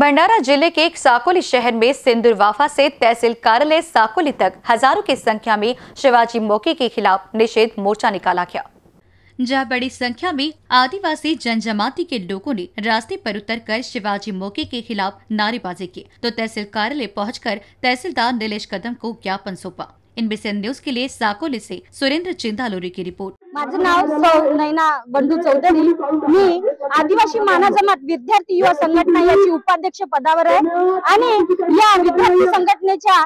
भंडारा ज़िले के एक साकोली शहर में सिंदुरवाफा से तहसील कार्यालय साकोली तक हज़ारों की संख्या में शिवाजी मौके के खिलाफ निषेध मोर्चा निकाला गया। जहाँ बड़ी संख्या में आदिवासी जनजमाती के लोगों ने रास्ते पर उतरकर शिवाजी मौके के खिलाफ नारेबाजी की तो तहसील कार्यालय पहुंचकर तहसीलदार नीलेश कदम को ज्ञापन सौंपा। इनबीसी न्यूज़ के लिए साकोली से सुरेंद्र चिंदालोरी की रिपोर्ट। माझं नाव सौ नैना बंधू चौधरी. मी आदिवासी माना जमात विद्यार्थी युवा संघटना याची उपाध्यक्ष पदावर आहे. आणि या विद्यार्थी संघटनेच्या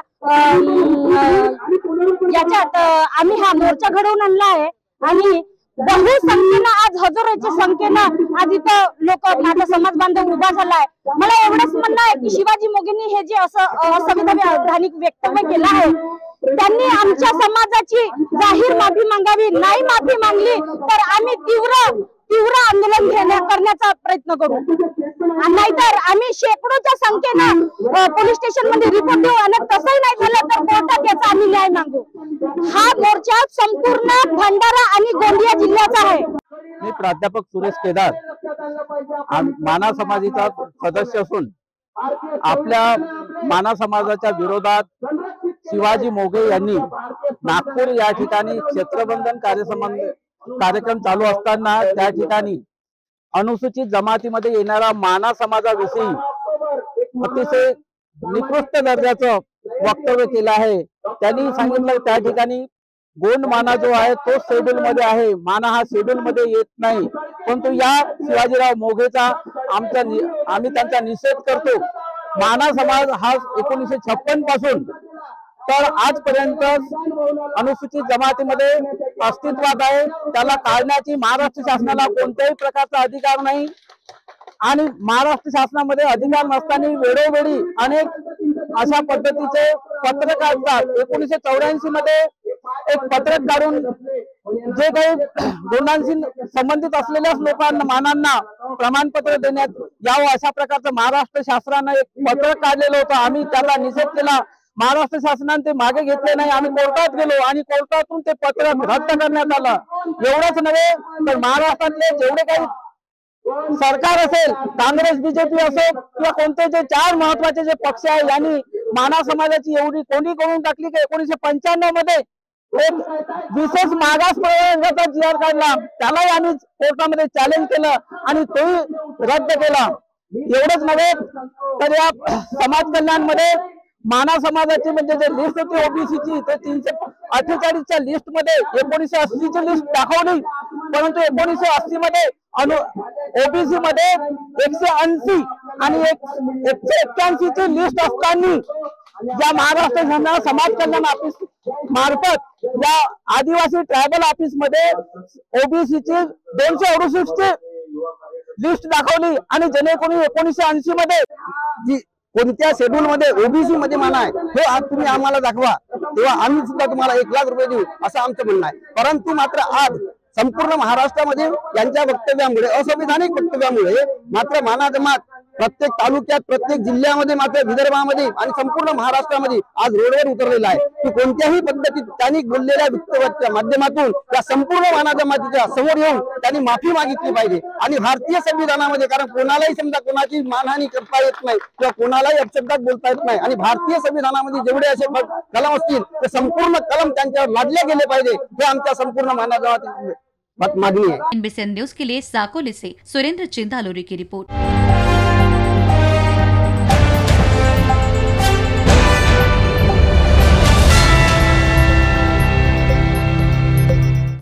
याच्यात आम्ही हा मोर्चा घडवून आणला आहे. आणि बहुसंख्येनं आज हजारोच्या संख्येनं आज इथं लोक माझा समाज बांधव उभा झालाय मला एवढंच म्हणणं आहे की शिवाजी मोगेंनी हे जे असं असंविधानिक वक्तव्य केलं आहे त्यांनी आमच्या समाजाची जाहीर माफी मागावी नाही माफी मागली तर आम्ही तीव्र तीव्र आंदोलन घेण्या करण्याचा प्रयत्न करू. नाहीतर आम्ही शेकडोच्या संख्येनं पोलीस स्टेशनमध्ये रिपोर्ट देऊ आणि तसंही नाही झालं तर कोर्टात याचा आम्ही न्याय मागू. हा मोर्चा संपूर्ण भंडारा आणि गोंदिया जिल्ह्याचा आहे. मी प्राध्यापक सुरेश केदार. आम- माना समाजाचा सदस्य असून आपल्या माना समाजाच्या विरोधात शिवाजी मोघे यांनी नागपूर या ठिकाणी क्षेत्रबंधन कार्यसंबंध कार्यक्रम चालू असताना त्या ठिकाणी अनुसूचित जमातीमध्ये येणारा माना समाजाविषयी अतिशय निकृष्ट दर्जाचं वक्तव्य केलं आहे. त्यांनी सांगितलं त्या ठिकाणी गोंड माना जो आहे तो शेड्यूल मध्ये आहे. माना हा शेड्यूल मध्ये येत नाही. परंतु या शिवाजीराव मोघेचा आमचा आम्ही त्यांचा निषेध करतो. माना समाज हा एकोणीसशे छप्पनपासून तर आजपर्यंत अनुसूचित जमातीमध्ये अस्तित्वात आहे. त्याला काढण्याची महाराष्ट्र शासनाला कोणत्याही प्रकारचा अधिकार नाही. आणि महाराष्ट्र शासनामध्ये अधिकार नसताना वेळोवेळी अनेक अशा पद्धतीचे पत्र काढतात. एकोणीसशे चौऱ्याऐंशी मध्ये एक पत्रक काढून जे काही गुन्ह्यांशी संबंधित असलेल्याच लोकांना मानांना प्रमाणपत्र देण्यात यावं अशा प्रकारचं महाराष्ट्र शासनानं एक पत्रक काढलेलं होतं. आम्ही त्याला निषेध केला. महाराष्ट्र शासनाने ते मागे घेतले नाही. आम्ही कोर्टात गेलो आणि कोर्टातून ते पत्र रद्द करण्यात आलं. एवढंच नव्हे तर महाराष्ट्रातले जेवढे काही सरकार असेल काँग्रेस बीजेपी असो किंवा कोणते जे चार महत्त्वाचे जे पक्ष आहे यांनी माना समाजाची एवढी कोंडी करून टाकली की एकोणीशे पंच्याण्णवमध्ये एक विशेष मागास प्रवर्गाचा जी आर काढला. त्यालाही आम्ही कोर्टामध्ये चॅलेंज केलं आणि तोही रद्द केला. एवढंच नव्हे तर या समाज कल्याणमध्ये माना समाजाची म्हणजे जे लिस्ट होती ओबीसीची ते तीनशे अठ्ठेचाळीसच्या लिस्टमध्ये अस्सी अस्सीची लिस्ट दाखवली. परंतु एकोणीसशे अस्सी मध्ये अनु ओबीसी मध्ये एकशे ऐंशी आणि एक एकशे एक्क्याऐंशी ची लिस्ट असताना या महाराष्ट्र जनरल समाज कल्याण ऑफिस मार्फत या आदिवासी ट्रायबल ऑफिसमध्ये ओबीसीची दोनशे अडुसष्ट लिस्ट दाखवली. आणि जेणेकरून एकोणीशे ऐंशी मध्ये कोणत्या शेड्यूल मध्ये ओबीसी मध्ये माना आहे हे आज तुम्ही आम्हाला दाखवा. तेव्हा आम्ही सुद्धा तुम्हाला एक लाख रुपये देऊ असं आमचं म्हणणं आहे. परंतु मात्र आज संपूर्ण महाराष्ट्रामध्ये यांच्या वक्तव्यामुळे असंविधानिक वक्तव्यामुळे मात्र माना जमात प्रत्येक तालुक्यात, प्रत्येक जिल्ह्यामध्ये मात्र विदर्भामध्ये आणि संपूर्ण महाराष्ट्रामध्ये आज रोडवर उतरलेला आहे. की कोणत्याही पद्धतीत त्यांनी बोललेल्या वक्तव्याच्या माध्यमातून या संपूर्ण माना जमातीच्या समोर येऊन त्यांनी माफ़ी मागितली पाहिजे. आणि भारतीय संविधानामध्ये, कारण कोणालाही समजा कोणाची मानहानी करता येत नाही किंवा कोणालाही अपशब्दात बोलता येत नाही. आणि भारतीय संविधानामध्ये जेवढे असे कलम असतील, ते संपूर्ण कलम त्यांच्यावर लादले गेले पाहिजे. हे आमच्या संपूर्ण माना मागणी आहे. न्यूज़ के लिए साकोली से सुरेंद्र चिंदालोरी की रिपोर्ट.